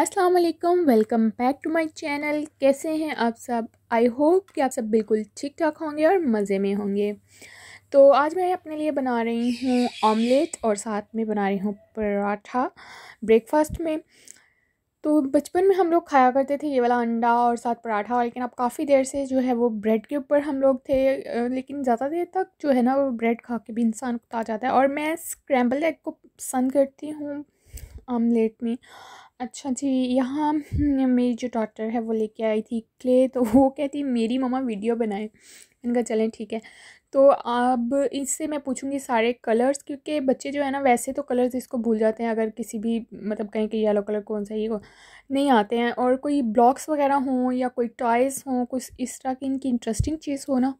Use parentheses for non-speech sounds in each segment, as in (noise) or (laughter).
अस्सलाम वालेकुम welcome back to my channel. कैसे हैं आप सब? आई होप कि आप सब बिल्कुल ठीक ठाक होंगे और मज़े में होंगे। तो आज मैं अपने लिए बना रही हूँ ऑमलेट और साथ में बना रही हूँ पराठा ब्रेकफास्ट में। तो बचपन में हम लोग खाया करते थे ये वाला अंडा और साथ पराठा, लेकिन अब काफ़ी देर से जो है वो ब्रेड के ऊपर हम लोग थे लेकिन ज़्यादा देर तक जो है ना वो ब्रेड खा के भी इंसान को आ जाता है। और मैं स्क्रैम्बल एग को पसंद करती हूँ आमलेट में। अच्छा जी, यहाँ मेरी जो डॉटर है वो लेके आई थी क्ले तो वो कहती मेरी मम्मा वीडियो बनाए। इनका चलें, ठीक है। तो अब इससे मैं पूछूँगी सारे कलर्स, क्योंकि बच्चे जो है ना, वैसे तो कलर्स इसको भूल जाते हैं, अगर किसी भी मतलब कहें कि येलो कलर कौन सा ये को नहीं आते हैं। और कोई ब्लॉक्स वगैरह हों या कोई टॉयज़ हों, कुछ इस तरह की इनकी इंटरेस्टिंग चीज़ हो ना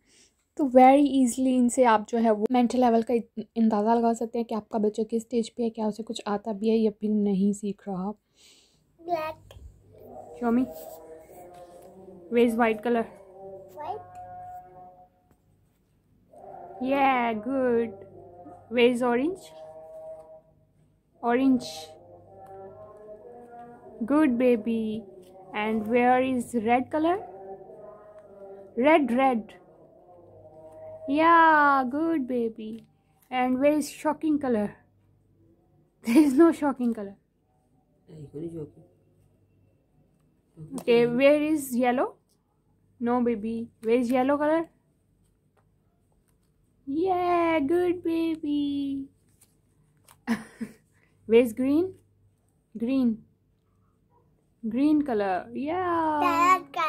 तो वेरी इजीली इनसे आप जो है वो मेंटल लेवल का अंदाज़ा लगा सकते हैं कि आपका बच्चा किस स्टेज पे है, क्या उसे कुछ आता भी है या फिर नहीं सीख रहा। Black. Show me. Where is white color? White. Yeah, good. Where is orange? Orange. Good baby. And where is red color? Red, red. Yeah, good baby. And where is shocking color? (laughs) There is no shocking color. Okay, where is yellow? No, baby. Where is yellow color? Yeah, good baby. Where's green? Green. Green color. Yeah. Bad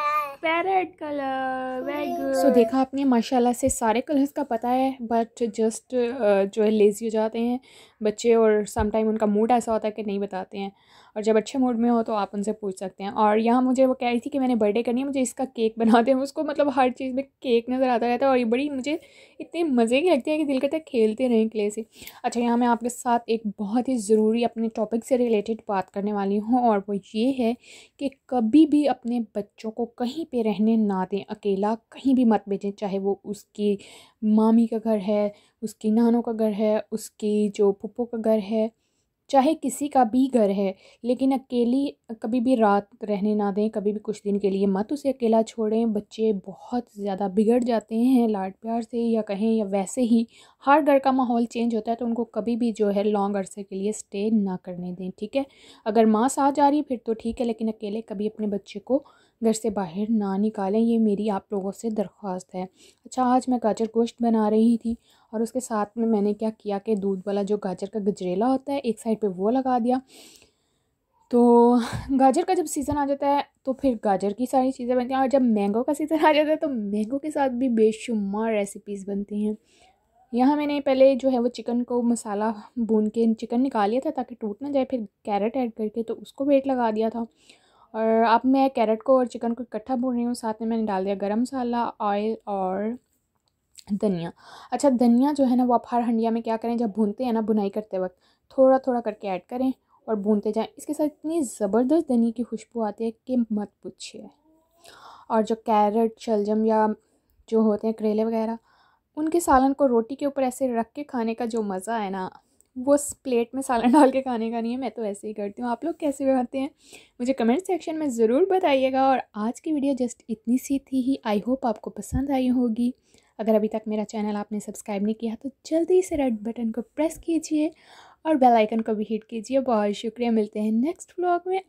parrot colour very good so देखा आपने माशाल्लाह से सारे colours का पता है but just uh, जो है लेज़ी हो जाते हैं बच्चे और समटाइम उनका मूड ऐसा होता है कि नहीं बताते हैं। और जब अच्छे मूड में हो तो आप उनसे पूछ सकते हैं। और यहाँ मुझे वो कह रही थी कि मैंने बर्थडे करनी है, मुझे इसका केक बना दें उसको मतलब हर चीज़ में केक नज़र आता रहता है और ये बड़ी मुझे इतने मज़े की लगती है कि दिल करता है खेलते रहें क्ले से। अच्छा यहाँ मैं आपके साथ एक बहुत ही ज़रूरी अपने टॉपिक से रिलेटेड बात करने वाली हूँ और वो ये है कि कभी भी अपने बच्चों को कहीं पर रहने ना दें, अकेला कहीं भी मत भेजें, चाहे वो उसकी मामी का घर है, उसकी नानों का घर है, उसकी जो पुप्पो का घर है, चाहे किसी का भी घर है, लेकिन अकेली, कभी भी रात रहने ना दें, कभी भी कुछ दिन के लिए मत उसे अकेला छोड़ें। बच्चे बहुत ज़्यादा बिगड़ जाते हैं लाड प्यार से या कहें या वैसे ही हर घर का माहौल चेंज होता है तो उनको कभी भी जो है लॉन्ग अरसे के लिए स्टे ना करने दें, ठीक है? अगर माँ साथ जा रही है, फिर तो ठीक है, लेकिन अकेले कभी अपने बच्चे को घर से बाहर ना निकालें, ये मेरी आप लोगों से दरख्वास्त है। अच्छा आज मैं गाजर गोश्त बना रही थी और उसके साथ में मैंने क्या किया कि दूध वाला जो गाजर का गजरेला होता है, एक साइड पे वो लगा दिया। तो गाजर का जब सीज़न आ जाता है तो फिर गाजर की सारी चीज़ें बनती हैं और जब मैंगो का सीज़न आ जाता है तो मैंगो के साथ भी बेशुमार रेसिपीज़ बनती हैं। यहाँ मैंने पहले जो है वो चिकन को मसाला भून के चिकन निकाल लिया था ताकि टूट ना जाए, फिर कैरेट ऐड करके तो उसको वेट लगा दिया था। और अब मैं कैरेट को और चिकन को इकट्ठा भून रही हूँ। साथ में मैंने डाल दिया गरम मसाला, ऑयल और धनिया। अच्छा धनिया जो है ना, वो आप हर हंडिया में क्या करें, जब भूनते हैं ना, बुनाई करते वक्त थोड़ा थोड़ा करके ऐड करें और भूनते जाएँ। इसके साथ इतनी ज़बरदस्त धनिया की खुशबू आती है कि मत पूछिए। और जो कैरेट, शलजम या जो होते हैं, करेले वगैरह, उनके सालन को रोटी के ऊपर ऐसे रख के खाने का जो मज़ा है ना वो प्लेट में सालन (laughs) डाल के खाने का नहीं है, मैं तो ऐसे ही करती हूँ। आप लोग कैसे बनाते हैं? मुझे कमेंट सेक्शन में ज़रूर बताइएगा। और आज की वीडियो जस्ट इतनी सी थी ही। आई होप आपको पसंद आई होगी। अगर अभी तक मेरा चैनल आपने सब्सक्राइब नहीं किया तो जल्दी से रेड बटन को प्रेस कीजिए और बेल आइकन को भी हिट कीजिए। बहुत शुक्रिया। मिलते हैं नेक्स्ट व्लॉग में।